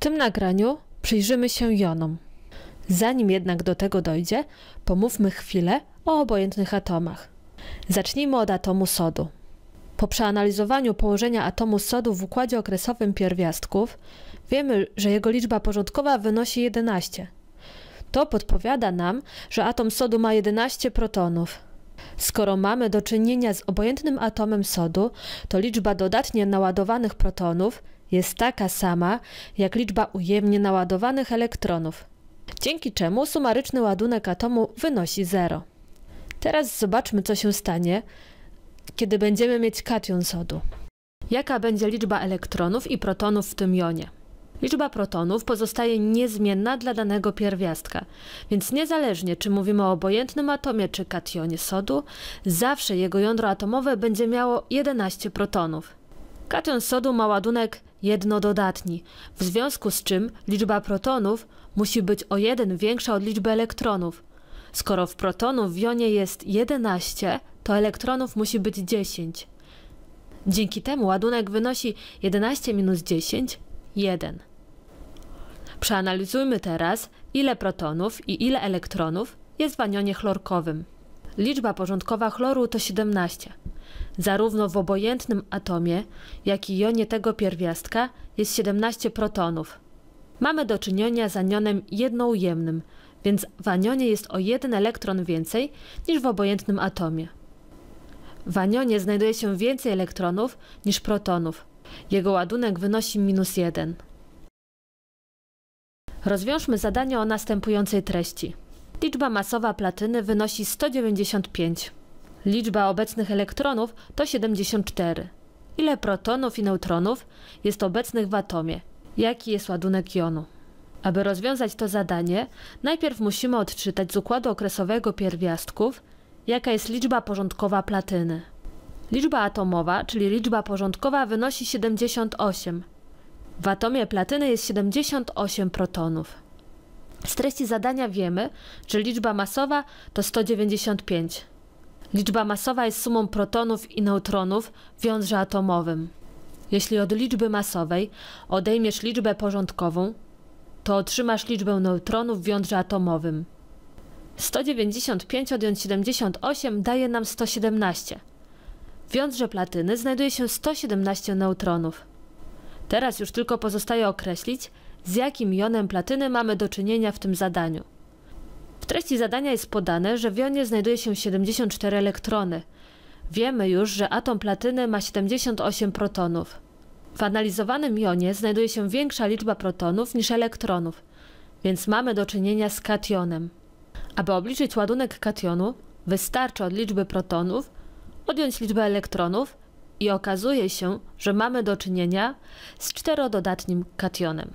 tym nagraniu przyjrzymy się jonom. Zanim jednak do tego dojdzie, pomówmy chwilę o obojętnych atomach. Zacznijmy od atomu sodu. Po przeanalizowaniu położenia atomu sodu w układzie okresowym pierwiastków, wiemy, że jego liczba porządkowa wynosi 11. To podpowiada nam, że atom sodu ma 11 protonów. Skoro mamy do czynienia z obojętnym atomem sodu, to liczba dodatnie naładowanych protonów jest taka sama jak liczba ujemnie naładowanych elektronów, dzięki czemu sumaryczny ładunek atomu wynosi 0. Teraz zobaczmy, co się stanie, kiedy będziemy mieć kation sodu. Jaka będzie liczba elektronów i protonów w tym jonie? Liczba protonów pozostaje niezmienna dla danego pierwiastka, więc niezależnie czy mówimy o obojętnym atomie czy kationie sodu, zawsze jego jądro atomowe będzie miało 11 protonów. Kation sodu ma ładunek jednododatni, w związku z czym liczba protonów musi być o 1 większa od liczby elektronów. Skoro w protonów w jonie jest 11, to elektronów musi być 10. Dzięki temu ładunek wynosi 11 minus 10, 1. Przeanalizujmy teraz, ile protonów i ile elektronów jest w anionie chlorkowym. Liczba porządkowa chloru to 17. Zarówno w obojętnym atomie, jak i jonie tego pierwiastka jest 17 protonów. Mamy do czynienia z anionem jednoujemnym, więc w anionie jest o jeden elektron więcej niż w obojętnym atomie. W anionie znajduje się więcej elektronów niż protonów. Jego ładunek wynosi minus 1. Rozwiążmy zadanie o następującej treści. Liczba masowa platyny wynosi 195. Liczba obecnych elektronów to 74. Ile protonów i neutronów jest obecnych w atomie? Jaki jest ładunek jonu? Aby rozwiązać to zadanie, najpierw musimy odczytać z układu okresowego pierwiastków, jaka jest liczba porządkowa platyny. Liczba atomowa, czyli liczba porządkowa, wynosi 78. W atomie platyny jest 78 protonów. Z treści zadania wiemy, że liczba masowa to 195. Liczba masowa jest sumą protonów i neutronów w jądrze atomowym. Jeśli od liczby masowej odejmiesz liczbę porządkową, to otrzymasz liczbę neutronów w jądrze atomowym. 195 odjąć 78 daje nam 117. W jądrze platyny znajduje się 117 neutronów. Teraz już tylko pozostaje określić, z jakim jonem platyny mamy do czynienia w tym zadaniu. Treści zadania jest podane, że w jonie znajduje się 74 elektrony. Wiemy już, że atom platyny ma 78 protonów. W analizowanym jonie znajduje się większa liczba protonów niż elektronów, więc mamy do czynienia z kationem. Aby obliczyć ładunek kationu, wystarczy od liczby protonów odjąć liczbę elektronów i okazuje się, że mamy do czynienia z czterododatnim kationem.